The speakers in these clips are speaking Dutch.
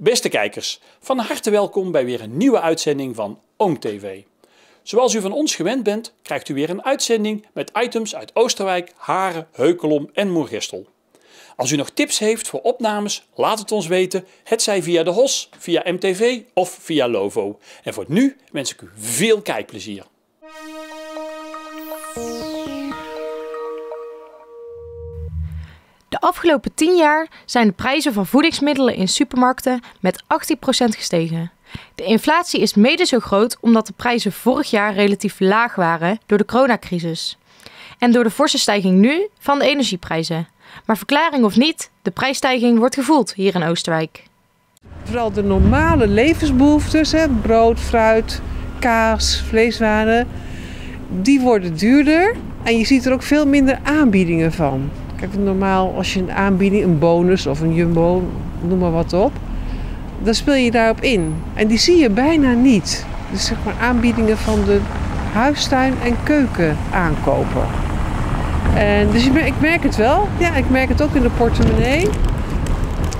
Beste kijkers, van harte welkom bij weer een nieuwe uitzending van Oom TV. Zoals u van ons gewend bent, krijgt u weer een uitzending met items uit Oosterwijk, Haren, Heukelom en Moergestel. Als u nog tips heeft voor opnames, laat het ons weten. Het zij via de HOS, via MTV of via Lovo. En voor nu wens ik u veel kijkplezier. De afgelopen 10 jaar zijn de prijzen van voedingsmiddelen in supermarkten met 18% gestegen. De inflatie is mede zo groot omdat de prijzen vorig jaar relatief laag waren door de coronacrisis. En door de forse stijging nu van de energieprijzen. Maar verklaring of niet, de prijsstijging wordt gevoeld hier in Oosterwijk. Vooral de normale levensbehoeftes, hè, brood, fruit, kaas, vleeswaren, die worden duurder. En je ziet er ook veel minder aanbiedingen van. Kijk, normaal als je een aanbieding, een bonus of een jumbo, noem maar wat op, dan speel je daarop in. En die zie je bijna niet. Dus zeg maar aanbiedingen van de huistuin en keuken aankopen. En dus ik merk, het wel. Ja, ik merk het ook in de portemonnee.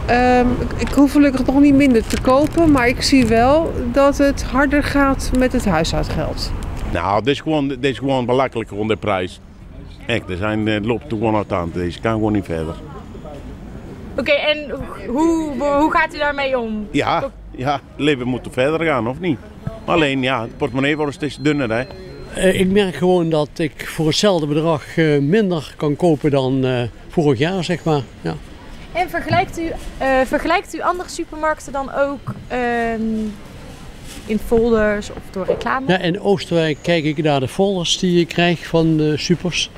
Ehm, ik, ik hoef gelukkig nog niet minder te kopen, maar ik zie wel dat het harder gaat met het huishoudgeld. Nou, dit is gewoon, dit is gewoon belachelijk rond de prijs. Echt, er zijn, het loopt gewoon uit de hand. Deze kan gewoon niet verder. Oké, en hoe, hoe gaat u daarmee om? Ja, ja, het leven moet verder gaan, of niet? Alleen, ja, het portemonnee wordt steeds dunner, hè. Eh, ik merk gewoon dat ik voor hetzelfde bedrag eh, minder kan kopen dan eh, vorig jaar, zeg maar. Ja. En vergelijkt u, eh, vergelijkt u andere supermarkten dan ook ehm, in folders of door reclame? Ja, in Oosterwijk kijk ik naar de folders die je krijgt van de supers.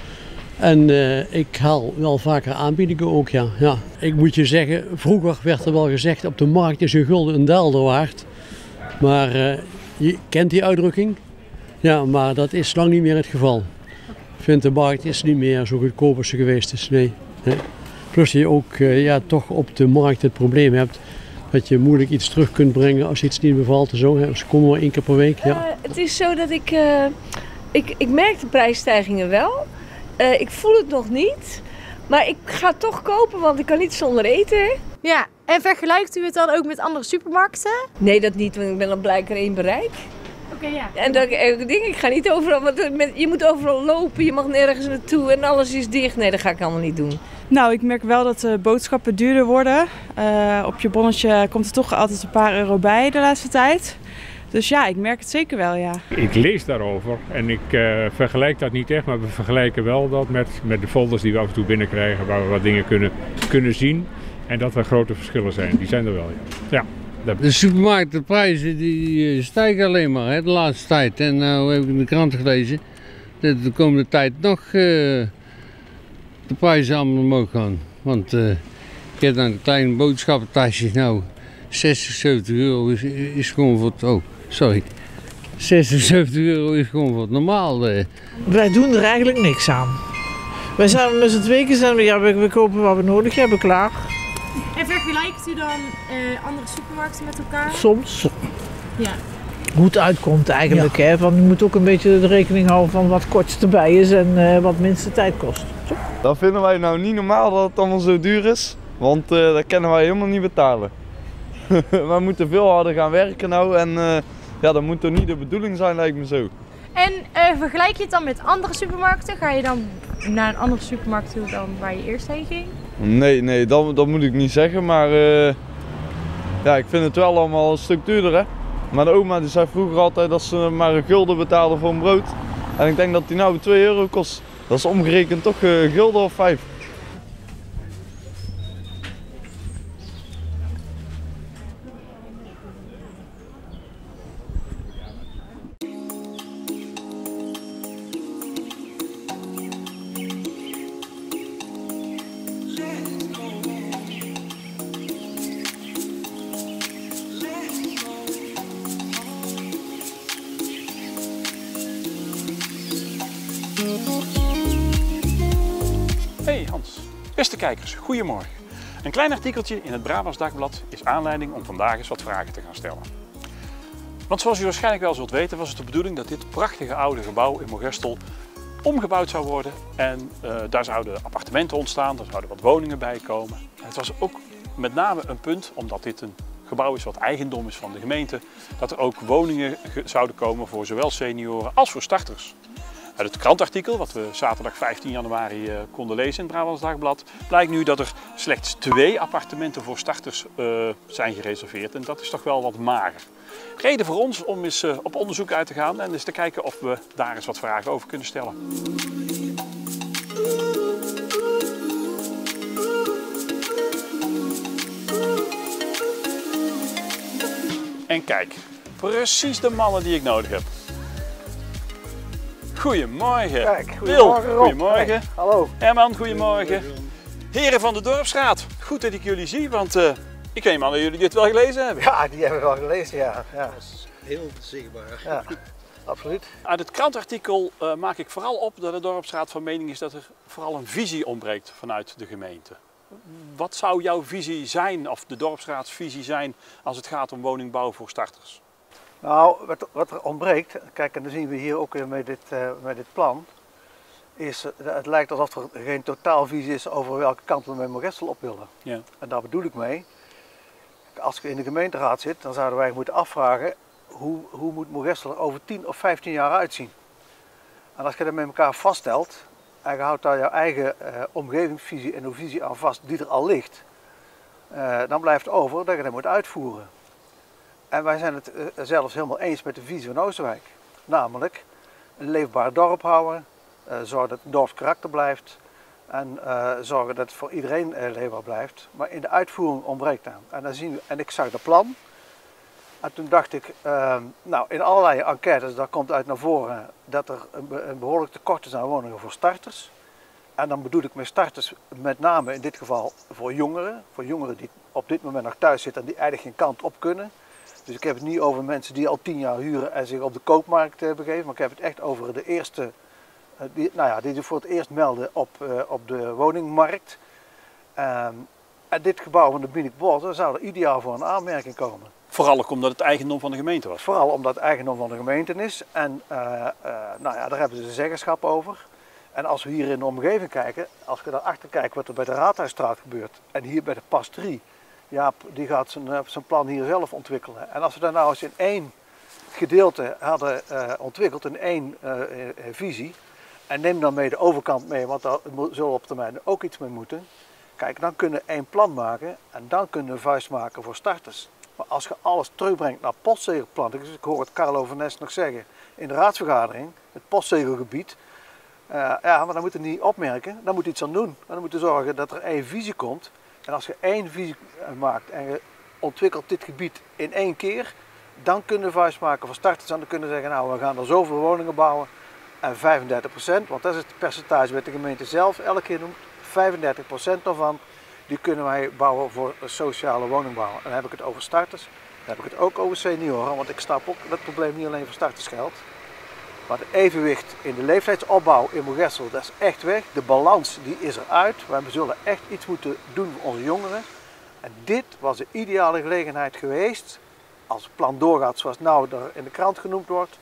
En eh, ik haal wel vaker aanbiedingen ook, ja. ja. Ik moet je zeggen, vroeger werd er wel gezegd op de markt is een gulden een daalder waard. Maar eh, je kent die uitdrukking? Ja, maar dat is lang niet meer het geval. Ik vind de markt is niet meer zo goedkoop als ze geweest is, nee. nee. Plus je ook eh, ja, toch op de markt het probleem hebt dat je moeilijk iets terug kunt brengen als iets niet bevalt zo. Hè. Ze komen maar één keer per week, ja. Het is zo dat ik, ik, ik merk de prijsstijgingen wel. Eh, ik voel het nog niet. Maar ik ga toch kopen, want ik kan niet zonder eten. Ja, en vergelijkt u het dan ook met andere supermarkten? Nee, dat niet, want ik ben dan blijkbaar één bereik. Oké, ja. En dat ik ding, ik ga niet overal, want het met- je moet overal lopen, je mag nergens naartoe en alles is dicht. Nee, dat ga ik allemaal niet doen. Nou, ik merk wel dat de boodschappen duurder worden. Eh, op je bonnetje komt er toch altijd een paar euro bij de laatste tijd. Dus ja, ik merk het zeker wel, ja. Ik lees daarover en ik eh, vergelijk dat niet echt, maar we vergelijken wel dat met, met de folders die we af en toe binnenkrijgen, waar we wat dingen kunnen, kunnen zien. En dat er grote verschillen zijn. Die zijn er wel, ja. ja De supermarkt, de prijzen die eh, stijgen alleen maar hè, de laatste tijd. En nou heb ik in de krant gelezen dat de komende tijd nog eh, de prijzen allemaal omhoog gaan. Want eh, ik heb dan een klein boodschappentasje. Nou, 60, 70 euro is, is gewoon voor het... Oh, sorry. 60, 70 euro is gewoon het normaal. eh. Wij doen er eigenlijk niks aan. Wij zijn met z'n tweeën zijn we, ja, we, we kopen wat we nodig hebben, klaar. En vergelijkt u dan eh, andere supermarkten met elkaar? Soms. Ja. Hoe het uitkomt eigenlijk. Hè? Want je moet ook een beetje de rekening houden van wat kortst erbij is en eh, wat minste tijd kost. Dat vinden wij nou niet normaal dat het allemaal zo duur is. Want eh, dat kunnen wij helemaal niet betalen. wij moeten veel harder gaan werken nou en eh, ja, dat moet toch niet de bedoeling zijn lijkt me zo. En eh, vergelijk je het dan met andere supermarkten? Ga je dan naar een andere supermarkt toe dan waar je eerst heen ging? Nee, nee, dat, dat moet ik niet zeggen, maar eh, ja, ik vind het wel allemaal een stuk duurder hè. Mijn oma die zei vroeger altijd dat ze maar een gulden betaalde voor een brood. En ik denk dat die nou 2 euro kost. Dat is omgerekend toch eh, een gulden of 5. Goedemorgen. Een klein artikeltje in het Brabants Dagblad is aanleiding om vandaag eens wat vragen te gaan stellen. Want zoals u waarschijnlijk wel zult weten was het de bedoeling dat dit prachtige oude gebouw in Mogestel omgebouwd zou worden. En eh, daar zouden appartementen ontstaan, er zouden wat woningen bij komen. Het was ook met name een punt omdat dit een gebouw is wat eigendom is van de gemeente, dat er ook woningen ge- zouden komen voor zowel senioren als voor starters. Uit het krantartikel, wat we zaterdag 15 januari eh, konden lezen in het Brabants Dagblad, blijkt nu dat er slechts twee appartementen voor starters eh, zijn gereserveerd. En dat is toch wel wat mager. Reden voor ons om eens eh, op onderzoek uit te gaan en eens te kijken of we daar eens wat vragen over kunnen stellen. En kijk, precies de mannen die ik nodig heb. Goedemorgen. Kijk, goedemorgen goedemorgen. Hey, hallo. Herman, goedemorgen. Heren van de Dorpsraad, goed dat ik jullie zie, want eh, ik neem aan dat jullie dit wel gelezen hebben. Ja, die hebben we wel gelezen, ja. ja. Heel zichtbaar. Ja, absoluut. Uit het krantartikel eh, maak ik vooral op dat de Dorpsraad van mening is dat er vooral een visie ontbreekt vanuit de gemeente. Wat zou jouw visie zijn, of de Dorpsraadsvisie zijn, als het gaat om woningbouw voor starters? Nou, wat, wat er ontbreekt, kijk, en dat zien we hier ook weer met dit, eh, met dit plan, is eh, het lijkt alsof er geen totaalvisie is over welke kant we met Mogestel op willen. Ja. En daar bedoel ik mee. Als je in de gemeenteraad zit, dan zouden wij moeten afvragen hoe, hoe moet Mogestel er over 10 of 15 jaar uitzien. En als je dat met elkaar vaststelt en je houdt daar jouw eigen eh, omgevingsvisie en visie aan vast die er al ligt, dan blijft over dat je dat moet uitvoeren. En wij zijn het eh, zelfs helemaal eens met de visie van Oosterwijk. Namelijk een leefbaar dorp houden, eh, zorgen dat het dorpskarakter blijft en eh, zorgen dat het voor iedereen leefbaar blijft. Maar in de uitvoering ontbreekt aan. En, dan zien we, en ik zag de plan. En toen dacht ik, ehm, nou in allerlei enquêtes, daar komt uit naar voren dat er een behoorlijk tekort is aan woningen voor starters. En dan bedoel ik met starters met name in dit geval voor jongeren. Voor jongeren die op dit moment nog thuis zitten en die eigenlijk geen kant op kunnen. Dus ik heb het niet over mensen die al tien jaar huren en zich op de koopmarkt eh, begeven. Maar ik heb het echt over de eerste, eh, die, nou ja, die zich voor het eerst melden op, eh, op de woningmarkt. Ehm, en dit gebouw van de Binik Bos zou er ideaal voor een aanmerking komen. Vooral ook omdat het eigendom van de gemeente was. Vooral omdat het eigendom van de gemeente is. En nou ja, daar hebben ze zeggenschap over. En als we hier in de omgeving kijken, als we daarachter kijken wat er bij de Raadhuisstraat gebeurt. En hier bij de Pastorie. Jaap, die gaat zijn, eh, zijn plan hier zelf ontwikkelen. En als we dat nou eens in één gedeelte hadden eh, ontwikkeld, in één eh, visie. En neem dan mee de overkant mee, want daar zullen we op termijn ook iets mee moeten. Kijk, dan kunnen we één plan maken en dan kunnen we vuist maken voor starters. Maar als je alles terugbrengt naar postzegelplan, dus ik hoor het Carlo van Nes nog zeggen in de raadsvergadering, het postzegelgebied. eh, ja, maar dan moet je niet opmerken, dan moet iets aan doen. En dan moet je zorgen dat er één visie komt. En als je één visie eh, maakt en je ontwikkelt dit gebied in één keer, dan kunnen we vuist maken voor starters. En dan kunnen zeggen, nou we gaan er zoveel woningen bouwen. En 35%, want dat is het percentage wat de gemeente zelf elke keer noemt, 35% daarvan, die kunnen wij bouwen voor sociale woningbouw. En dan heb ik het over starters, dan heb ik het ook over senioren, want ik snap ook dat het probleem niet alleen voor starters geldt. Maar het evenwicht in de leeftijdsopbouw in Moergestel, dat is echt weg. De balans die is eruit. We zullen echt iets moeten doen voor onze jongeren. En dit was de ideale gelegenheid geweest, als het plan doorgaat zoals nou in de krant genoemd wordt,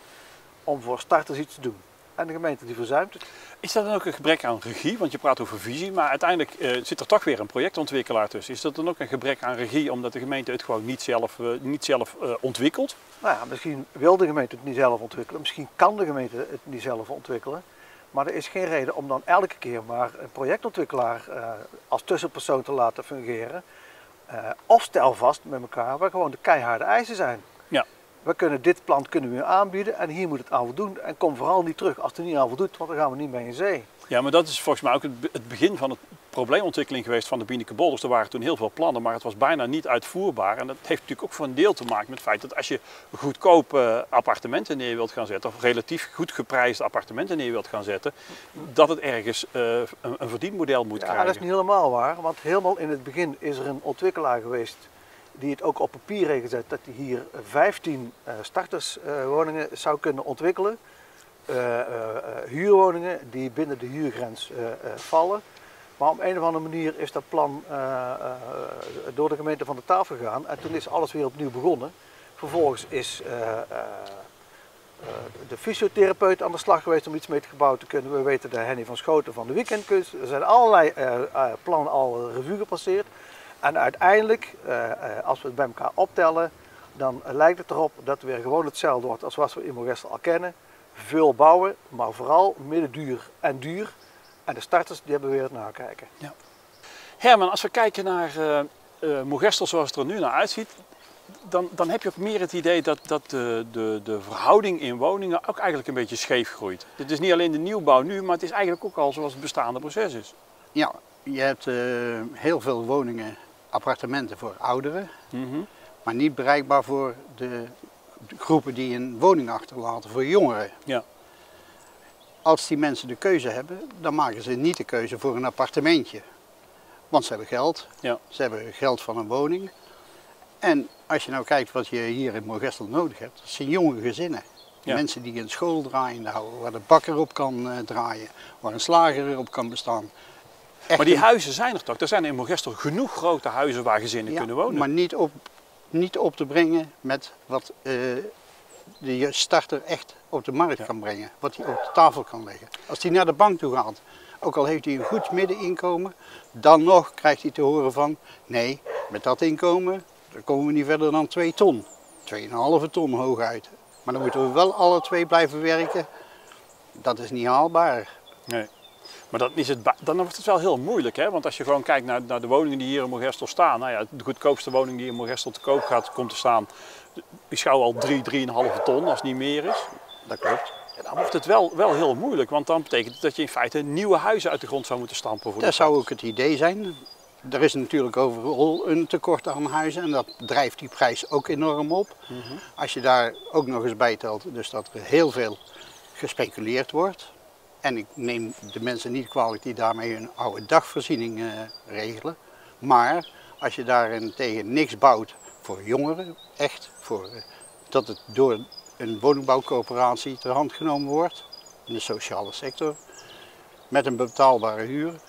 om voor starters iets te doen. En de gemeente die verzuimt het. Is dat dan ook een gebrek aan regie? Want je praat over visie, maar uiteindelijk eh, zit er toch weer een projectontwikkelaar tussen. Is dat dan ook een gebrek aan regie omdat de gemeente het gewoon niet zelf, eh, niet zelf eh, ontwikkelt? Nou ja, misschien wil de gemeente het niet zelf ontwikkelen, misschien kan de gemeente het niet zelf ontwikkelen. Maar er is geen reden om dan elke keer maar een projectontwikkelaar als tussenpersoon te laten fungeren. Of stel vast met elkaar waar gewoon de keiharde eisen zijn. Ja. We kunnen dit plan kunnen we aanbieden en hier moet het aan voldoen. En kom vooral niet terug als het er niet aan voldoet, want dan gaan we niet mee in zee. Ja, maar dat is volgens mij ook het, be- het begin van het probleemontwikkeling geweest van de Bieneke Bolders. Er waren toen heel veel plannen, maar het was bijna niet uitvoerbaar. En dat heeft natuurlijk ook voor een deel te maken met het feit dat als je goedkope appartementen neer wilt gaan zetten, of relatief goed geprijsde appartementen neer wilt gaan zetten, dat het ergens eh, een, een verdienmodel moet Ja, krijgen. dat is niet helemaal waar, want helemaal in het begin is er een ontwikkelaar geweest die het ook op papier heeft gezet dat hij hier 15 eh, starterswoningen zou kunnen ontwikkelen. Eh, eh, eh, huurwoningen die binnen de huurgrens eh, eh, vallen. Maar op een of andere manier is dat plan eh, eh, door de gemeente van de tafel gegaan en toen is alles weer opnieuw begonnen. Vervolgens is eh, eh, eh, de fysiotherapeut aan de slag geweest om iets met het gebouw te kunnen. We weten de Henny van Schoten van de weekendkunst. Er zijn allerlei eh, eh, plannen al revue gepasseerd. En uiteindelijk, eh, eh, als we het bij elkaar optellen, dan lijkt het erop dat het weer gewoon hetzelfde wordt als wat we in Mogestel al kennen. Veel bouwen, maar vooral midden duur en duur. En de starters die hebben weer het nakijken. Ja. Herman, als we kijken naar eh eh, Mogestel zoals het er nu naar uitziet, dan, dan heb je ook meer het idee dat, dat de, de, de verhouding in woningen ook eigenlijk een beetje scheef groeit. Dit is niet alleen de nieuwbouw nu, maar het is eigenlijk ook al zoals het bestaande proces is. Ja, je hebt eh, heel veel woningen, appartementen voor ouderen, Mhm. maar niet bereikbaar voor de, de groepen die een woning achterlaten voor jongeren. Ja. Als die mensen de keuze hebben, dan maken ze niet de keuze voor een appartementje. Want ze hebben geld, Ja. ze hebben geld van een woning. En als je nou kijkt wat je hier in Mogestel nodig hebt, dat zijn jonge gezinnen. Ja. Mensen die een school draaiende houden, waar de bakker op kan eh, draaien, waar een slager op kan bestaan. Maar die een- huizen zijn er toch? Er zijn in Mogestel genoeg grote huizen waar gezinnen Ja, kunnen wonen. Maar niet op, niet op te brengen met wat eh, de starter echt op de markt kan brengen. Wat hij op de tafel kan leggen. Als hij naar de bank toe gaat, ook al heeft hij een goed middeninkomen, dan nog krijgt hij te horen van nee, met dat inkomen dan komen we niet verder dan 2 ton. 2,5 ton hooguit. Maar dan moeten we wel alle twee blijven werken. Dat is niet haalbaar. Nee. Maar dan, is het, dan wordt het wel heel moeilijk, hè? want als je gewoon kijkt naar, naar de woningen die hier in Mogestel staan. Nou ja, de goedkoopste woning die in Mogestel te koop gaat, komt te staan, die schouw al 3, 3,5 ton als het niet meer is. Dat klopt. Dan wordt het wel, wel heel moeilijk, want dan betekent het dat je in feite nieuwe huizen uit de grond zou moeten stampen. Voor Dat zou ook het idee zijn. Er is natuurlijk overal een tekort aan huizen en dat drijft die prijs ook enorm op. Mhm. Als je daar ook nog eens bij telt, dus dat er heel veel gespeculeerd wordt. En ik neem de mensen niet kwalijk die daarmee hun oude dagvoorziening eh, regelen. Maar als je daarentegen niks bouwt voor jongeren, echt, voor, eh, dat het door een woningbouwcoöperatie ter hand genomen wordt, in de sociale sector, met een betaalbare huur,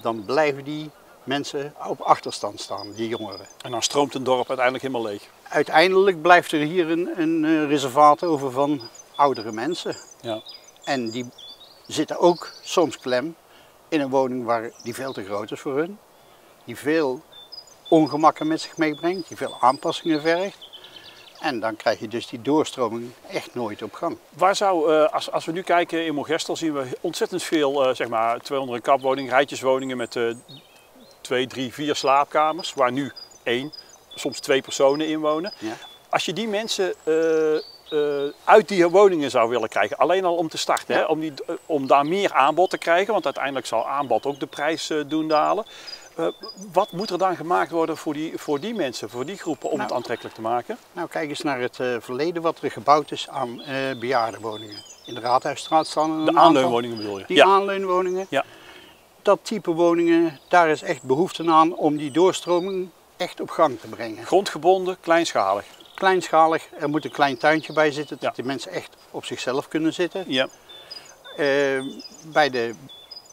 dan blijven die mensen op achterstand staan, die jongeren. En dan stroomt een dorp uiteindelijk helemaal leeg. Uiteindelijk blijft er hier een, een eh, reservaat over van oudere mensen. Ja. En die zitten ook soms klem in een woning waar die veel te groot is voor hun. Die veel ongemakken met zich meebrengt, die veel aanpassingen vergt. En dan krijg je dus die doorstroming echt nooit op gang. Waar zou, eh, als, als we nu kijken in Mogestel, zien we ontzettend veel, eh, zeg maar, 200 kapwoningen, rijtjeswoningen met eh twee, drie, vier slaapkamers, waar nu één, soms twee personen in wonen. Ja. Als je die mensen uit die woningen zou willen krijgen, alleen al om te starten, Ja. hè, om, die, eh, om daar meer aanbod te krijgen, want uiteindelijk zal aanbod ook de prijs eh, doen dalen. Eh, wat moet er dan gemaakt worden voor die, voor die mensen, voor die groepen, om het Nou, aantrekkelijk te maken? Nou, kijk eens naar het eh, verleden wat er gebouwd is aan eh bejaardenwoningen. In de Raadhuisstraat staan een De aantal. aanleunwoningen bedoel je? Die Ja. aanleunwoningen. Ja. Dat type woningen, daar is echt behoefte aan om die doorstroming echt op gang te brengen. Grondgebonden, kleinschalig. Kleinschalig, er moet een klein tuintje bij zitten, dat die mensen echt op zichzelf kunnen zitten. Ja. Eh, bij de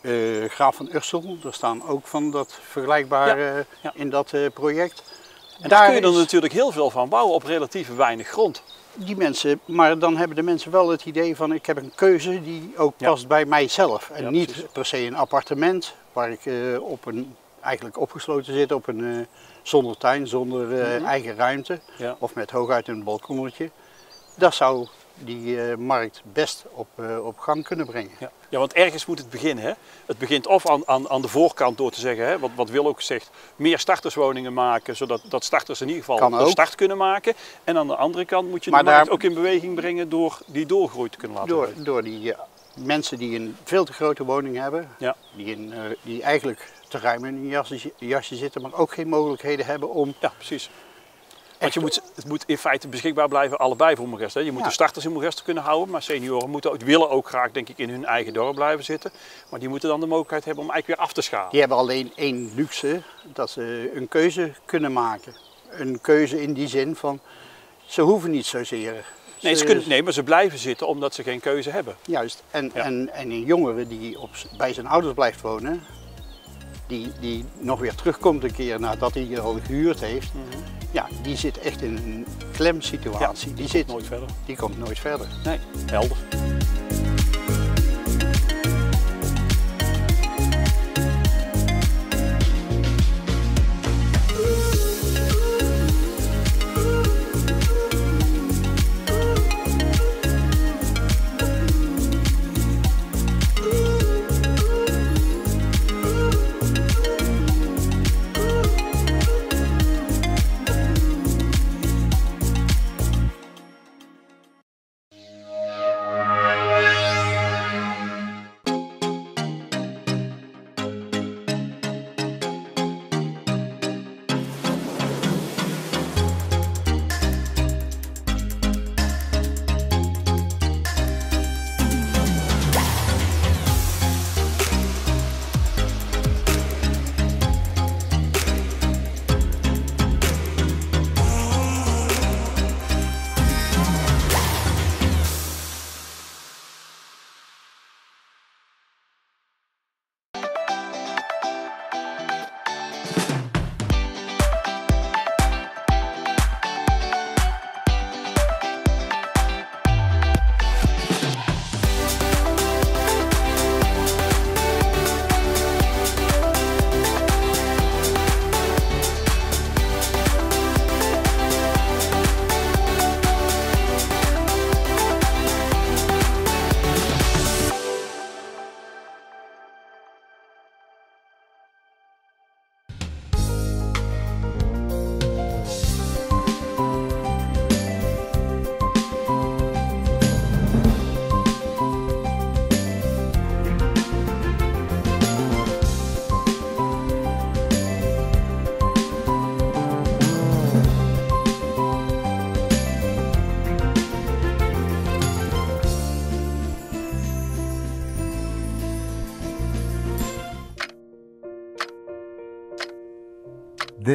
eh, Graaf van Ursel, er staan ook van dat vergelijkbare in dat eh, project. En daar kun je is- er natuurlijk heel veel van bouwen op relatief weinig grond. die mensen, maar dan hebben de mensen wel het idee van ik heb een keuze die ook past bij mijzelf. En niet precies. per se een appartement waar ik eh, op een, eigenlijk opgesloten zit op een, eh, zonder tuin, zonder eh, Mhm. eigen ruimte Ja. of met hooguit een balkonnetje. Dat zou die eh, markt best op, op gang kunnen brengen. Ja. ja, want ergens moet het beginnen. Hè? Het begint of aan, aan, aan de voorkant door te zeggen, hè, wat, wat Wil ook zegt, meer starterswoningen maken, zodat dat starters in ieder geval een start kunnen maken. En aan de andere kant moet je Maar de markt daar- ook in beweging brengen door die doorgroei te kunnen laten Door, door die mensen die een veel te grote woning hebben, Ja. die, in, die eigenlijk te ruim in een jasje, jasje zitten, maar ook geen mogelijkheden hebben om Ja, precies. Want je moet, het moet in feite beschikbaar blijven allebei voor Moerest. Hè. Je moet Ja. de starters in Moerest kunnen houden, maar senioren moeten, ook- willen ook graag denk ik in hun eigen dorp blijven zitten. Maar die moeten dan de mogelijkheid hebben om eigenlijk weer af te schalen. Die hebben alleen één luxe, dat ze een keuze kunnen maken. Een keuze in die zin van, ze hoeven niet zozeer. Nee, ze kunnen, nee, maar ze blijven zitten omdat ze geen keuze hebben. Juist, en, Ja. en, en een jongere die op, bij zijn ouders blijft wonen, die, die nog weer terugkomt een keer nadat hij al gehuurd heeft, ja, die zit echt in een klemsituatie. die, zit, nooit verder. die komt nooit verder. Nee, helder.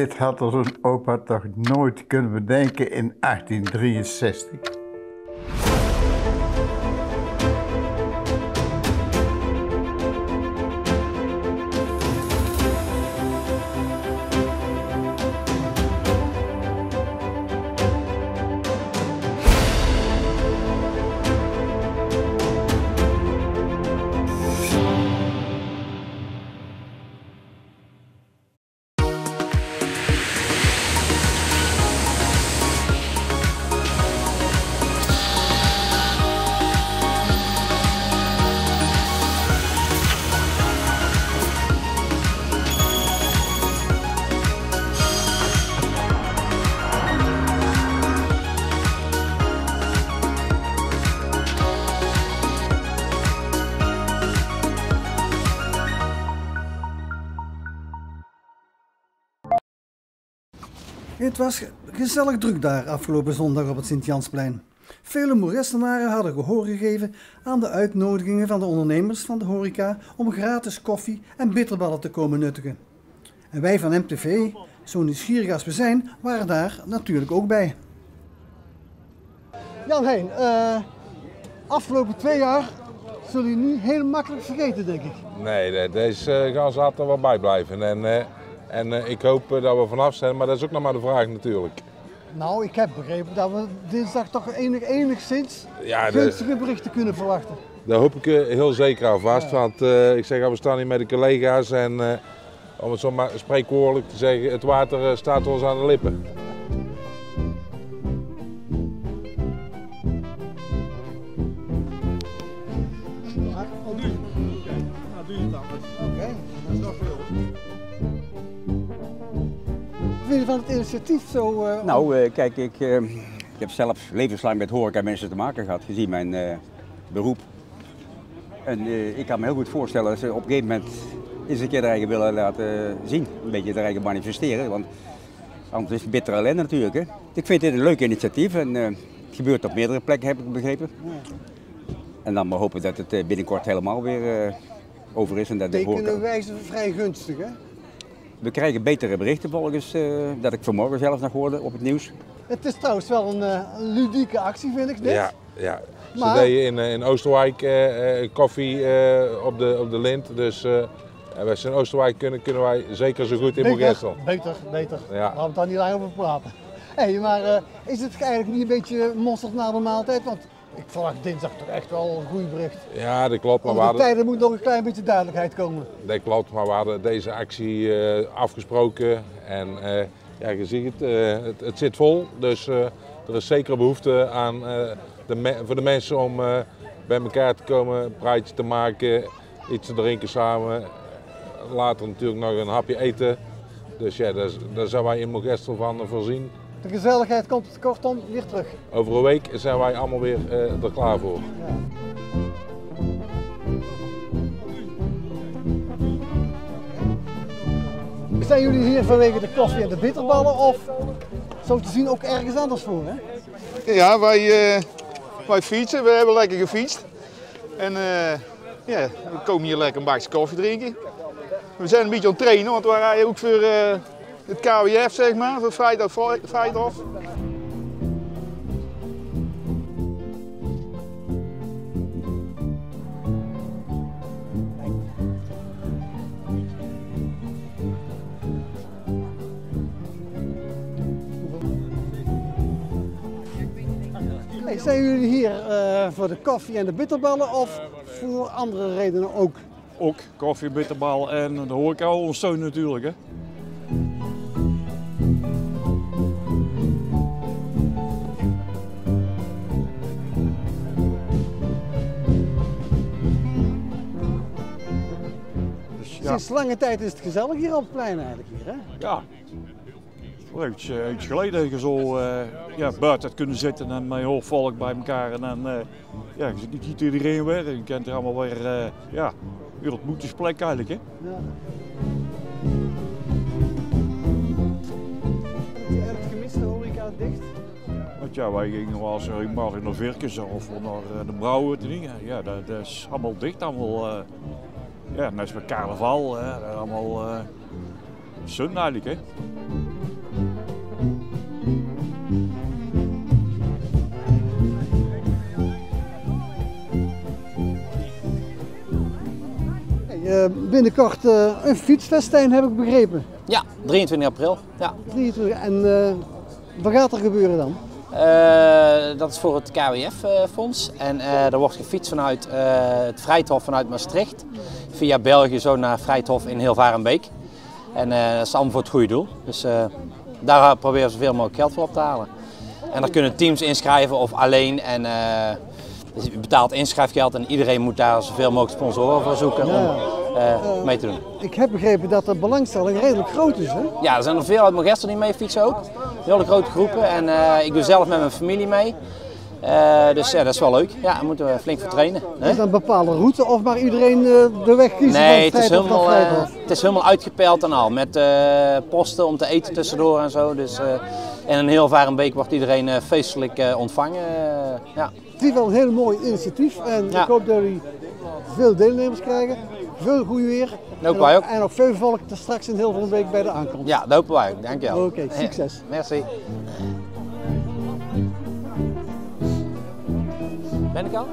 Dit had onze opa toch nooit kunnen bedenken in 1863. Het was gezellig druk daar afgelopen zondag op het Sint-Jansplein. Vele Moerestenaren hadden gehoor gegeven aan de uitnodigingen van de ondernemers van de horeca om gratis koffie en bitterballen te komen nuttigen. En wij van MTV, zo nieuwsgierig als we zijn, waren daar natuurlijk ook bij. Jan Heijn, uh, afgelopen twee jaar zullen jullie niet heel makkelijk vergeten, denk ik. Nee, deze gaan ze altijd wel bijblijven. En, uh, en uh, ik hoop dat we vanaf zijn, maar dat is ook nog maar de vraag natuurlijk. Nou, ik heb begrepen dat we dinsdag toch enig, enigszins ja, gunstige berichten kunnen verwachten. Daar hoop ik heel zeker aan vast. Ja. Want uh, ik zeg, we staan hier met de collega's en om het zo maar spreekwoordelijk te zeggen, het water staat ons aan de lippen. Initiatief zo? Uh, nou, uh, kijk, ik, uh, ik heb zelf levenslang met horeca mensen te maken gehad, gezien mijn beroep. En ik kan me heel goed voorstellen dat ze op een gegeven moment eens een keer de eigen willen laten zien. Een beetje de eigen manifesteren. Want anders is het bittere ellende natuurlijk. Hè. Ik vind dit een leuk initiatief en het gebeurt op meerdere plekken, heb ik begrepen. En dan maar hopen dat het binnenkort helemaal weer over is. En dat de horeca... wijze vrij gunstig, hè? We krijgen betere berichten volgens uh, dat ik vanmorgen zelf nog hoorde op het nieuws. Het is trouwens wel een, uh, ludieke actie, vind ik dit. Ja, ja. Maar... Ze deden in, in Oosterwijk uh, koffie op, de, op de lint. Dus als we in Oosterwijk kunnen, kunnen wij zeker zo goed in Moergestel. Beter, beter. Ja. Laten we daar niet lang over praten. Hey, maar is het eigenlijk niet een beetje monsters na de maaltijd? Want ik verwacht dinsdag toch echt wel een goed bericht. Ja, dat klopt. Maar de tijden moet nog een klein beetje duidelijkheid komen. Dat klopt, maar we hadden deze actie uh, afgesproken. En uh, ja, je ziet het, uh, het, het, zit vol. Dus er is zeker behoefte aan de voor de mensen om bij elkaar te komen, een praatje te maken, iets te drinken samen. Later natuurlijk nog een hapje eten. Dus ja, daar, daar zijn wij in Mogestel van voorzien. De gezelligheid komt kortom weer terug. Over een week zijn wij allemaal weer uh, er klaar voor. Ja. Zijn jullie hier vanwege de koffie en de bitterballen of zo te zien ook ergens anders voor? Hè? Ja, wij, uh, wij fietsen. We hebben lekker gefietst. En uh, ja, we komen hier lekker een bakje koffie drinken. We zijn een beetje aan het trainen, want we rijden ook voor het KWF, zeg maar, voor Vrijdag. Hey, zijn jullie hier uh, voor de koffie en de bitterballen of voor andere redenen ook? Ook koffie, bitterbal en de horeca ondersteunen natuurlijk. Hè. Sinds lange tijd is het gezellig hier op het plein eigenlijk hier, hè? Ja. Iets, uh, iets geleden heb je zo uh, ja, buiten kunnen zitten en met hoog volk bij elkaar. En dan, uh, ja, je ziet iedereen weer. Je kent er allemaal weer, uh, ja, weer ontmoetingsplek eigenlijk, hè? Ja. Heb je gemist de horeca dicht? Want ja, wij gingen wel eens regelmatig naar Virkens of naar de Brouwen. Ja, dat, dat, is allemaal dicht allemaal. Ja, net als bij carnaval, hè, allemaal uh, binnenkort eh, een fietsfestijn, heb ik begrepen. Ja, 23 april. Ja. 23, en wat gaat er gebeuren dan? Eh, dat is voor het KWF-fonds. en eh er wordt gefietst vanuit eh, het Vrijthof vanuit Maastricht. Via België zo naar Vrijthof in Hilvarenbeek. En eh, dat is allemaal voor het goede doel. Dus eh, daar proberen we zoveel mogelijk geld voor op te halen. En daar kunnen teams inschrijven of alleen. En, eh, dus je betaalt inschrijfgeld en iedereen moet daar zoveel mogelijk sponsoren voor zoeken om eh, mee te doen. Ik heb begrepen dat de belangstelling redelijk groot is. Hè? Ja, er zijn er veel uit Mogestel die mee fietsen ook. Hele grote groepen. En eh, ik doe zelf met mijn familie mee. Eh, dus ja, dat is wel leuk. Ja, daar moeten we flink voor trainen. hè? Is dat een bepaalde route of mag iedereen de weg kiezen Nee, het is, helemaal, Vrijthof? het is helemaal uitgepeild en al. Met posten om te eten tussendoor en zo. Dus, en in heel Varenbeek wordt iedereen feestelijk ontvangen. ja. Het is wel een heel mooi initiatief en Ja. ik hoop dat jullie veel deelnemers krijgen, veel goede weer. hopen en, wij ook, ook. en ook veel volk er straks in heel veel week bij de aankomst. ja, dat hopen wij ook. Dankjewel. Oké, succes. Merci. Ben ik al?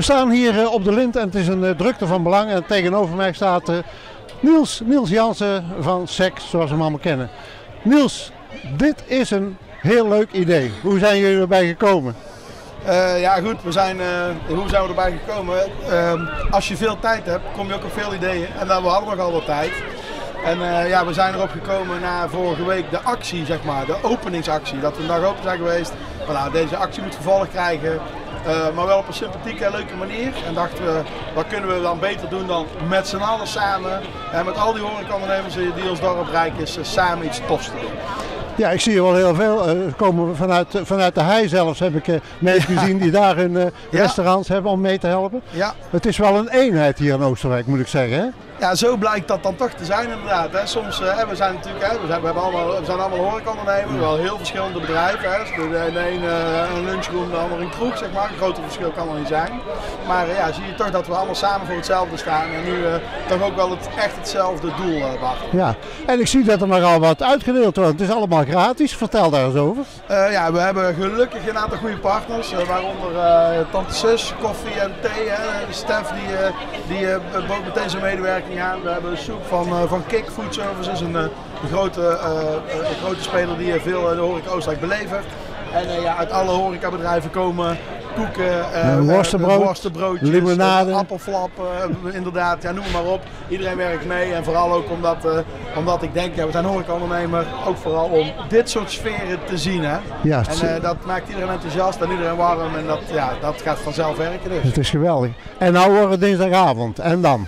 We staan hier eh, op de Lint en het is een eh, drukte van belang. En tegenover mij staat eh, Niels, Niels Jansen van SEC, zoals we hem allemaal kennen. Niels, dit is een heel leuk idee. Hoe zijn jullie erbij gekomen? Ja, goed, we zijn, hoe zijn we erbij gekomen? Ehm, als je veel tijd hebt, kom je ook op veel ideeën. En dan, we hadden nog al wat tijd. En ja, we zijn erop gekomen na vorige week de actie, zeg maar, de openingsactie. Dat we een dag open zijn geweest. Nou, deze actie moet vervolg krijgen. Eh, maar wel op een sympathieke en leuke manier. En dachten we, wat kunnen we dan beter doen dan met z'n allen samen. En met al die horecaondernemers die ons dorp rijk is, eh, samen iets tofs te doen. Ja, ik zie er wel heel veel. eh, komen vanuit, vanuit de hei zelfs heb ik mensen gezien die daar hun restaurants hebben om mee te helpen. Ja. Het is wel een eenheid hier in Oostenrijk, moet ik zeggen. Hè? Ja, zo blijkt dat dan toch te zijn inderdaad. Hè. Soms, eh, we zijn natuurlijk, hè, we, zijn, we, hebben allemaal, we zijn allemaal horecaondernemers, wel heel verschillende bedrijven. Hè. Dus de, een een lunchroom, de ander een kroeg, zeg maar. Een groter verschil kan er niet zijn. Maar eh, ja, zie je toch dat we allemaal samen voor hetzelfde staan. En nu eh, toch ook wel het, echt hetzelfde doel uh, Ja, en ik zie dat er nogal wat uitgedeeld wordt. Het is allemaal gratis. Vertel daar eens over. Ja, we hebben gelukkig een aantal goede partners, waaronder Tante Sus, koffie en thee. Hè. Stef die, die bood meteen zijn aan. We hebben soep van, eh, van Kik Food Services, een, eh, een grote, eh, een grote speler die veel de horeca Oostenrijk belevert. En ja, uit alle horecabedrijven komen koeken, worstenbrood, worstenbroodjes, limonade. appelflap, inderdaad, ja, noem maar op. Iedereen werkt mee en vooral ook omdat, omdat ik denk, ja, we zijn horecaondernemer, ook vooral om dit soort sferen te zien. Hè? Ja, en dat maakt iedereen enthousiast en iedereen warm en dat, ja, dat gaat vanzelf werken dus. Het is geweldig. En nou wordt het dinsdagavond. En dan?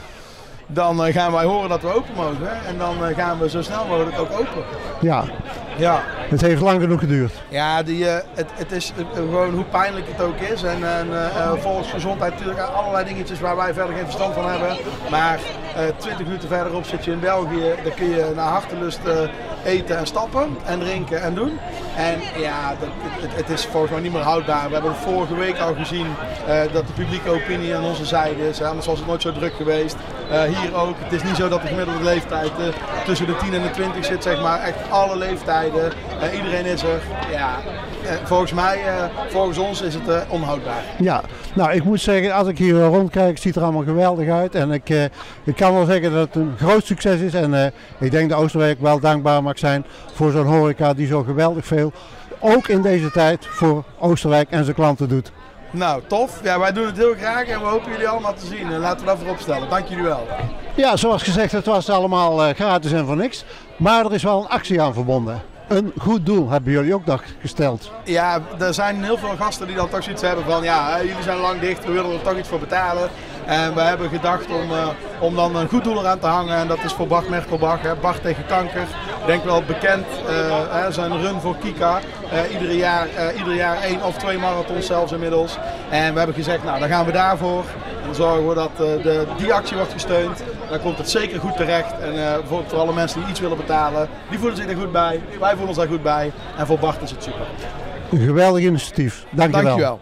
Dan eh, gaan wij horen dat we open mogen hè? en dan eh, gaan we zo snel mogelijk ook open. Ja. Ja. Het heeft lang genoeg geduurd. Ja, die, eh, het, het is gewoon hoe pijnlijk het ook is. En, en eh, volksgezondheid natuurlijk allerlei dingetjes waar wij verder geen verstand van hebben. Maar eh 20 minuten verderop zit je in België. Daar kun je naar hartelust eten en stappen en drinken en doen. En ja, dat, het, het is volgens mij niet meer houdbaar. We hebben vorige week al gezien dat de publieke opinie aan onze zijde is. Anders was het nooit zo druk geweest. Eh, hier ook. Het is niet zo dat de gemiddelde leeftijd eh, tussen de 10 en de 20 zit. Zeg maar echt alle leeftijden. Eh, iedereen is er. Ja, volgens mij, volgens ons is het onhoudbaar. Ja, nou ik moet zeggen, als ik hier rondkijk, ziet het er allemaal geweldig uit. En ik, ik kan wel zeggen dat het een groot succes is. En ik denk dat Oosterwijk wel dankbaar mag zijn voor zo'n horeca die zo geweldig veel, ook in deze tijd, voor Oosterwijk en zijn klanten doet. Nou, tof. Ja, wij doen het heel graag en we hopen jullie allemaal te zien. En laten we dat voorop stellen. Dank jullie wel. Ja, zoals gezegd, het was allemaal eh, gratis en voor niks. Maar er is wel een actie aan verbonden. een goed doel hebben jullie ook nog gesteld. Ja, er zijn heel veel gasten die dan toch zoiets hebben van ja, hè, jullie zijn lang dicht, we willen er toch iets voor betalen. En we hebben gedacht om, eh, om dan een goed doel eraan te hangen en dat is voor Bart Merkelbach, hè, Bart tegen kanker. Denk wel bekend, eh, hè, zijn run voor Kika. Eh, iedere, jaar, ieder jaar één of twee marathons zelfs inmiddels. En we hebben gezegd, nou dan gaan we daarvoor. En dan zorgen we dat de, die actie wordt gesteund. Dan komt het zeker goed terecht. En voor, voor alle mensen die iets willen betalen, die voelen zich er goed bij. Wij voelen ons daar goed bij. En voor Bart is het super. Een geweldig initiatief. Dankjewel. Dankjewel.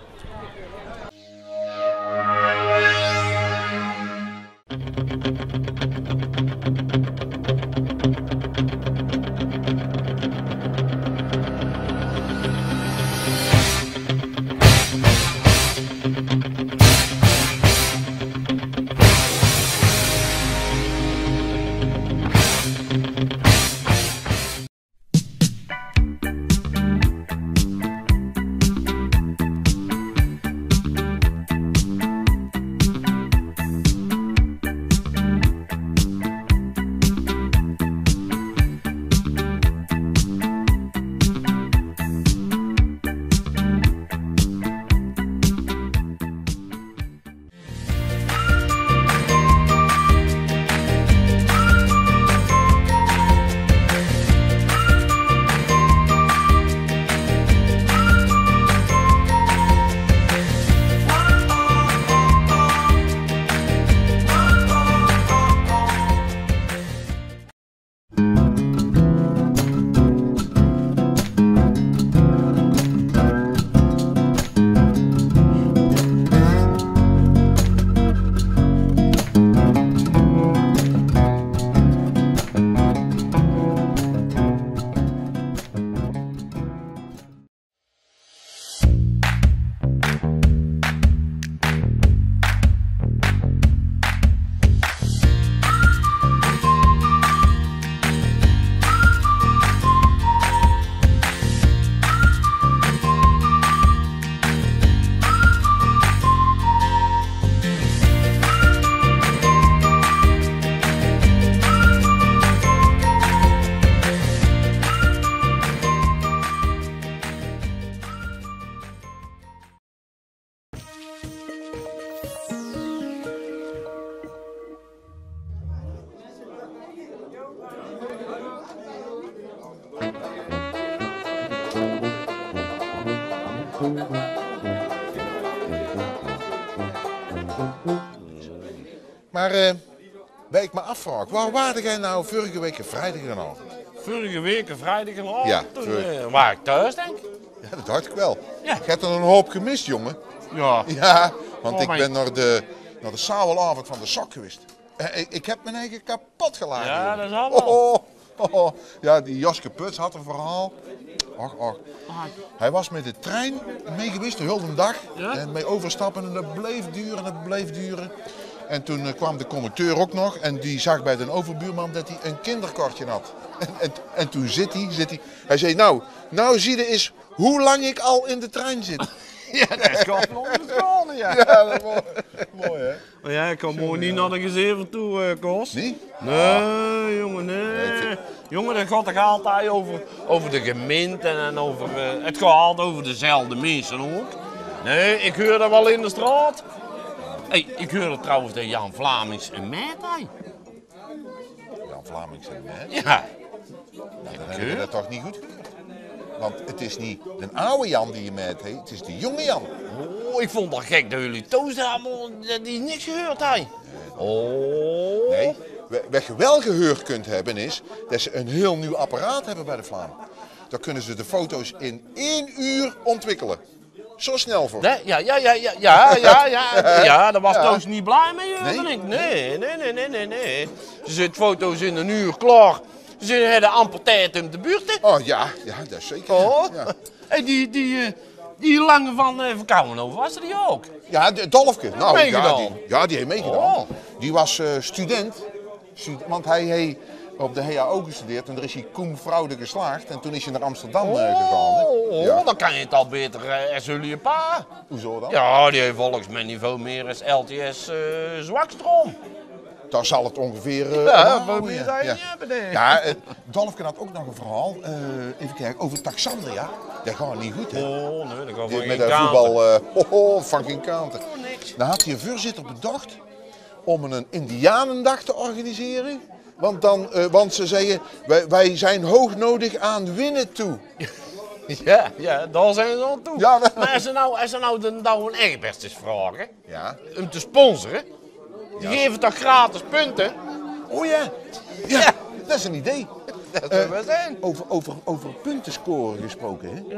Maar waar ik me afvraag, waar waren jij nou vorige week vrijdag dan al? Vorige week, vrijdag en avond, Ja, toen eh, was ik thuis, denk. Ja, dat dacht ik wel. Je hebt er een hoop gemist, jongen. Ja. Ja, want Oh, ik ben naar de, naar de van de sok geweest. Eh, Ik, ik heb mijn eigen kapot gelaten. Ja, jongen. dat is allemaal. Oh, oh, oh. Ja, die Jaske Puts had een verhaal. Och, och. Hij was met de trein mee geweest de hele dag. Ja? En mee overstappen en dat bleef duren, dat bleef duren. En toen eh, kwam de conducteur ook nog en die zag bij de overbuurman dat hij een kinderkortje had. En, en, en toen zit hij, zit hij. Hij zei, nou, nou zie je eens hoe lang ik al in de trein zit. Ja, dat is gewoon onderscholen, ja. Ja, dat is mooi, mooi hè. Maar jij kan mooi niet naar de gezeven toe, eh Koos. Nee? Nee, jongen, nee. Jongen, dat gaat toch altijd over, over de gemeente en over... eh, het gaat altijd over dezelfde mensen ook. Nee, ik hoor dat wel in de straat. Hey, ik hoorde trouwens dat Jan Vlamings een meid heeft. Jan Vlamings en mij. Ja. Nou, dan hebben we dat toch niet goed. Want het is niet de oude Jan die je met heeft, het is de jonge Jan. Oh, ik vond dat gek dat jullie thuis allemaal die niks gehoord hebben. Oh. Nee, wa- wat je wel gehoord kunt hebben is dat ze een heel nieuw apparaat hebben bij de Vlaam. Dan kunnen ze de foto's in één uur ontwikkelen. Zo snel voor. Nee, ja, ja, ja, ja, ja, ja, ja, ja, daar was Ja. Toos niet blij mee, hoor, Nee? ik. Nee, nee, nee, nee, nee, nee. Ze zit foto's in een uur klaar. Ze hebben amper tijd om de buurt. Oh ja, ja, dat is zeker. Oh. Ja. Hey, die, die, eh, die lange van uh, Verkouwenhoven, was er die ook? Ja, de Dolfke. Nou, ja, die, ja, die heeft meegedaan. Oh. Die was eh, student. Stu- want hij heeft op de HAO gestudeerd en daar is hij cum fraude geslaagd. En toen is hij naar Amsterdam eh, gegaan. hè. Oh, Ja. dan kan je het al beter uh, als jullie pa. Hoezo dan? Ja, die heeft volgens mij niveau meer als LTS eh zwakstroom. dan zal het ongeveer... eh, Ja, wat meer zou je ja. niet hebben, nee. Ja, eh, Dolfke had ook nog een verhaal, eh, even kijken, over Taxandria. Dat gaat niet goed, hè? Oh, nee, dat gaat Met dat voetbal, eh oh, oh, van geen kanten. Dan had hij een voorzitter bedacht om een Indianendag te organiseren. Want, dan, eh, want ze zeggen, wij, wij zijn hoog nodig aan winnen toe. Ja, ja, daar zijn ze aan toe. Ja, Maar als ze nou, als ze nou de Douwe Egberts eens vragen, Ja. hem te sponsoren, die geven toch gratis punten? Oh ja. Ja, dat is een idee. Dat Eh, zou wel zijn. over, over, over punten scoren gesproken, hè?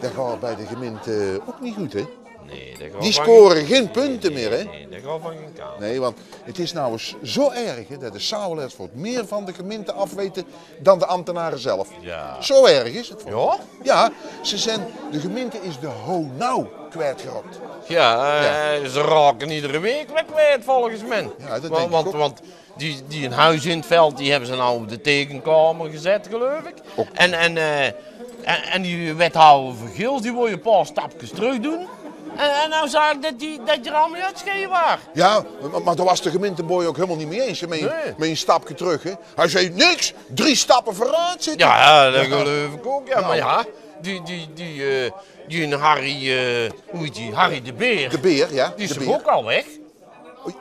Dat gaat bij de gemeente ook niet goed, hè? Nee, Die van scoren geen punten meer, hè? Nee, dat gaat van geen kant. Nee, want het is nou eens zo erg hè, dat de Sauerleers voor meer van de gemeente afweten dan de ambtenaren zelf. Ja. Zo erg is het. voor Ja? Ja, ze zijn, de gemeente is de honau kwijtgeraakt. Ja, eh, ze raken iedere week weg kwijt volgens men. Ja, dat want, want, ook. want die, die een huis in het veld, die hebben ze nou op de tekenkamer gezet, geloof ik. En, en, eh, en, en die wethouder van Gils, die wil je een paar stapjes terug doen. En, en nou zag ik dat, die, dat je er allemaal uitschreven was. Ja, maar, maar daar was de gemeenteboy ook helemaal niet mee eens. hè, Met, een- Nee. met een stapje terug. Hè. Hij zei niks, drie stappen vooruit zitten. Ja, dat geloof ik ook. Ja, Nou. maar ja, die, die, die, eh, die een Harry, eh, hoe heet die? Harry de Beer. De beer, ja. Die is de er beer. ook al weg.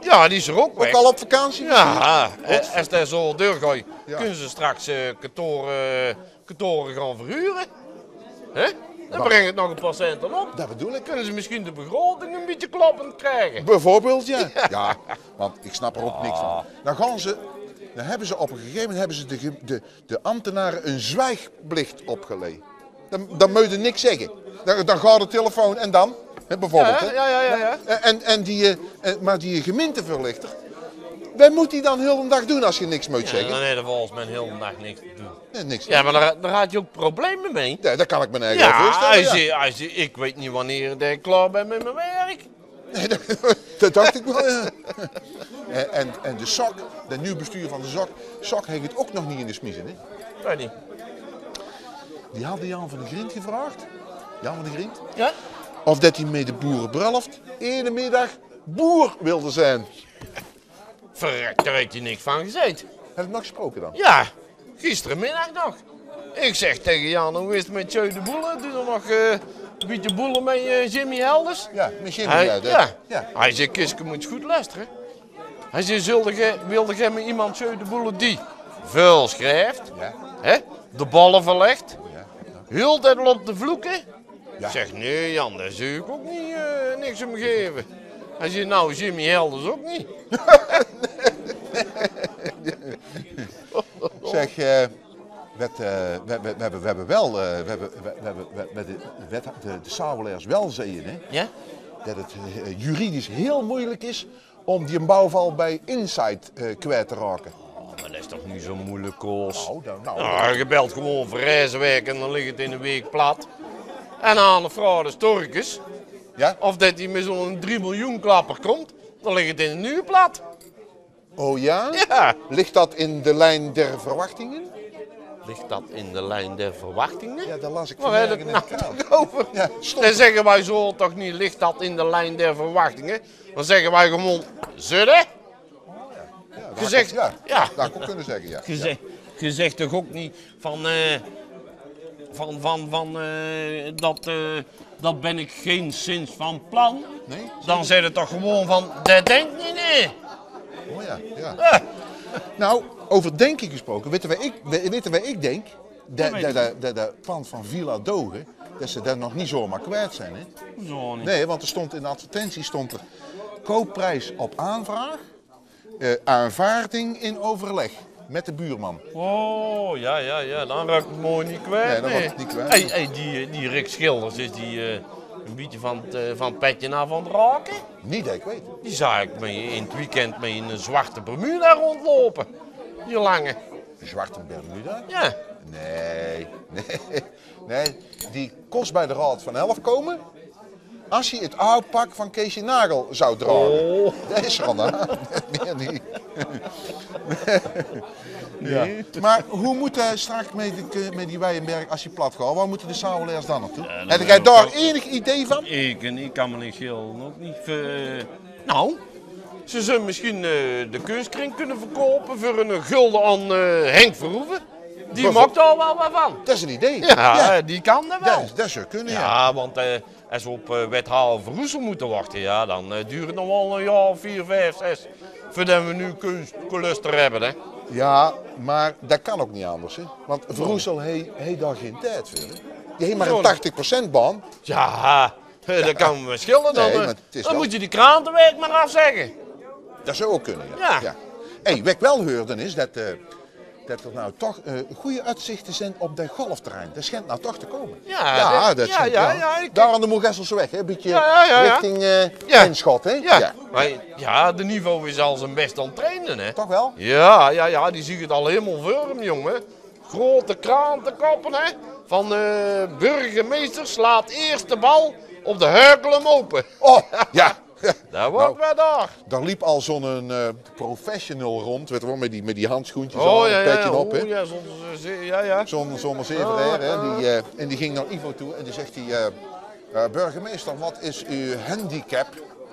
Ja, die is er ook weg. Ook al op vakantie? Ja, eh, als dat zo doorgaat, Ja. kunnen ze straks eh kantoren, kantoren gaan verhuren. Hè? Dan Wat? brengt het nog een paar centen op. Dat bedoel ik. Kunnen ze misschien de begroting een beetje kloppend krijgen. Bijvoorbeeld, ja. ja. want ik snap er ook niks van. Dan gaan ze, dan hebben ze op een gegeven moment hebben ze de, de, de ambtenaren een zwijgplicht opgelegd. Dan, dan moet je niks zeggen. Dan, dan gaat de telefoon en dan, hè, bijvoorbeeld. Ja, hè. ja, ja, ja, ja. En, en die, eh, eh, maar die gemeenteverlichter, wat moet hij dan heel de dag doen als je niks moet zeggen? heeft er volgens mij heel de dag niks te doen. Nee, niks. Ja, maar daar, daar had je ook problemen mee. Ja, daar kan ik me eigenlijk wel Ja, voorstellen. ja. zei, hij zei, ik weet niet wanneer ik klaar ben met mijn werk. Dat dacht ik wel, ja. En, en, en de SOC, de nieuw bestuur van de SOC, SOC heeft het ook nog niet in de smiezen. Hè? Weet niet. Die hadden Jan van der Griend gevraagd. Jan van der Griend. Ja? Of dat hij met de boerenbruiloft ene middag boer wilde zijn. Verrek, daar heeft hij niks van gezegd. Heb je nog gesproken dan? Ja, gisterenmiddag nog. Ik zeg tegen Jan, hoe is het met Jeu de Boelen? Doe er nog eh, een beetje boelen met eh, Jimmy Helders? Ja, met Jimmy, Hij, ja, dat- ja. ja. Hij zei, Kiske moet goed luisteren. Hij ge, wilde jij met iemand Jeu de Boelen die vuil schrijft, hè? de ballen verlegt, heel tijd op de vloeken? Ik zeg, nee Jan, daar zou ik ook niet, eh, niks om geven. Hij zei, nou Jimmy Helders ook niet. Zeg, eh, wat, eh, we, we, we, hebben, we hebben wel, eh, we hebben, we, we hebben we, met de, wet, de, de Sauwelaars wel zeiden, hè? Ja? Dat het juridisch heel moeilijk is om die een bouwval bij Insight eh, kwijt te raken. Maar dat is toch niet zo moeilijk, Koos? Nou, nou, nou. Nou, je belt gewoon voor reizenwerk en dan ligt het in een week plat. En aan de vrouw de storkes. Ja? Of dat hij met zo'n 3 miljoen klapper komt, dan ligt het in een uur plat. Oh ja? Ja. Ligt dat in de lijn der verwachtingen? Ligt dat in de lijn der verwachtingen? Ja, dat las ik vanmorgen ik in nou de krant. over? Ja, Dan zeggen wij zo toch niet, ligt dat in de lijn der verwachtingen? Dan zeggen wij gewoon, zullen? Dat had zegt, ik- ja, ja. dat had ik ook kunnen zeggen, ja. Je, zegt, je zegt toch ook niet van, eh, van, van, van eh, dat, eh, dat ben ik geen sinds van plan. Nee? Dan zeg je toch gewoon van, dat denkt niet, nee. Oh ja, ja. Nou, over denken gesproken, weten wij ik, we- weten wij ik denk? Dat dat- dat- dat pand van Villa Dogen, dat ze daar nog niet zomaar kwijt zijn. Hè? Zo niet. Nee, want er stond in de advertentie stond er koopprijs op aanvraag, eh, aanvaarding in overleg met de buurman. Oh, ja, ja, ja, dan raak ik het mooi niet kwijt. Nee, dan nee. wordt het niet kwijt. Hey, hey, die, die Rick Schilders, is die eh, een beetje van het, eh, van het petje naar van het raken? Niet dat ik weet. Die zag ik mee in het weekend met een zwarte Bermuda rondlopen. Die lange. Een zwarte Bermuda? Ja. Nee, nee, nee. Die kost bij de Raad van Elf komen. Als je het oude pak van Keesje Nagel zou dragen. Oh. Dat is er al aan. Meer niet. Ja. Maar hoe moet hij straks met die, met die Weijenberg als je plat gaat? Waar moeten de Sauwelaars dan naartoe? dan Heb jij daar ook- enig idee van? Ik, kan me niet schelen, ook niet. nou, Ze zullen misschien eh, de kunstkring kunnen verkopen voor een gulden aan eh, Henk Verhoeven. Die maakt daar wel wat van. Dat is een idee. Ja, die kan dat wel. Dat, dat zou kunnen, ja. Ja, want eh, als we op uh, wethouder Verroesel moeten wachten, ja, dan eh, duurt het nog wel een jaar, vier, vijf, zes, voordat we nu kunstcluster hebben. Hè. Ja, maar dat kan ook niet anders. Hè? Want Vroesel heeft daar geen tijd voor. Hè? Die heeft maar een 80% baan. Ja, dat kan me schillen. Dan, Nee, eh, dan wel- moet je die krantenwerk maar afzeggen. Dat zou ook kunnen, ja. Ja. Hey, wat ik wel hoorde is dat, eh, dat er nou toch eh, goede uitzichten zijn op dat golfterrein. Dat schijnt nou toch te komen. Ja, dat- dat ja, schijnt, ja, ja, ik- Daar aan de Moegesselse weg, hè? een beetje Ja, ja, ja, ja. richting eh Ja. Inschot. Hè? Ja, maar ja, de niveau is al zijn best aan het trainen, hè. Toch wel? Ja, ja, ja, die zie je het al helemaal voor hem, jongen. Grote krantenkoppen, hè. Van eh burgemeester slaat eerst de bal op de Herculum open. Oh, ja. Daar wordt Nou, daar. Daar liep al zo'n eh, professional rond, weet je wel, met die, met die handschoentjes Oh, aan, ja, een petje ja. op. Hè? Oh, ja, zonder, ze- ja, ja. Zo'n zo'n zeven Ah, hè, ah. die, eh, en die ging naar Ivo toe en die zegt hij, eh, eh, burgemeester, wat is uw handicap?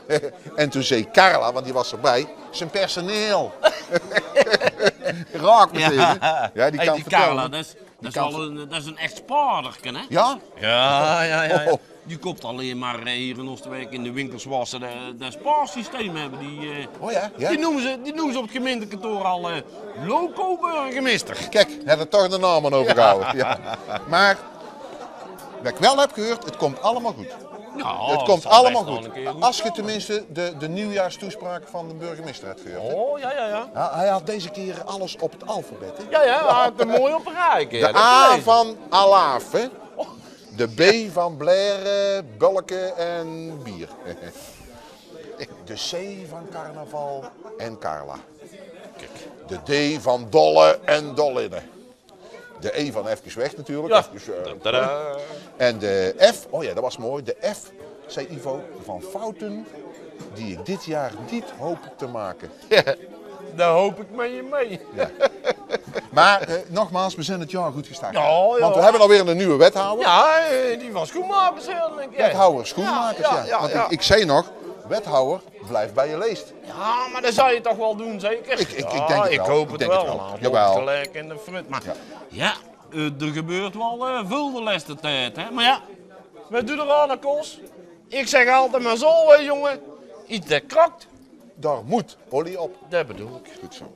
en toen zei Carla, want die was erbij, zijn personeel. Raak meteen. Ja, die Hey, kan die vertellen. Carla, dat is, dat is, wel een, dat is een echt spaarderken, hè? Ja? Ja, ja, ja. ja. Oh. Die koopt alleen maar eh, hier in Oosterwijk in de winkels waar ze dat spaarsysteem hebben. Die, eh, Oh ja, ja. Die, noemen ze, die noemen ze op het gemeentekantoor al eh, loco-burgemeester. Kijk, hebben toch de naam aan overgehouden. Ja. Maar, wat ik wel heb gehoord, het komt allemaal goed. Het komt allemaal goed. Als je tenminste de, de nieuwjaarstoespraak van de burgemeester hebt gehoord. hè. Oh, ja, ja, ja. Hij had deze keer alles op het alfabet. Hè? Ja, ja, hij had er mooi op rijken. De A van Alaaf, hè? De B van blaren, bulken en bier. De C van carnaval en Carla. De D van dolle en dollinne. De E van even weg natuurlijk. Ja. Even, eh, Tadaa. en de F, oh ja, dat was mooi. De F, zei Ivo, van fouten die ik dit jaar niet hoop te maken. Daar hoop ik met je mee. Maar eh, nogmaals, we zijn het jaar goed gestart. Ja, ja. Want we hebben alweer een nieuwe wethouder. Ja, eh, die was schoenmakers. Wethouder, schoenmakers, ja. Ja, ja, Want. Ik, ik zei nog, wethouder, blijf bij je leest. Ja, maar dat zou je toch wel doen, zeker? Ik- ik- denk het ik wel. hoop Ik het denk wel. het wel. Jawel. gelijk in de frut. Maar ja, eh, er gebeurt wel eh, veel de laatste tijd. Hè? Maar ja, wat doe er aan, Kos? Ik zeg altijd maar zo, hè, jongen. Iets dat krakt. Daar moet olie op. Dat bedoel ik. Goed zo.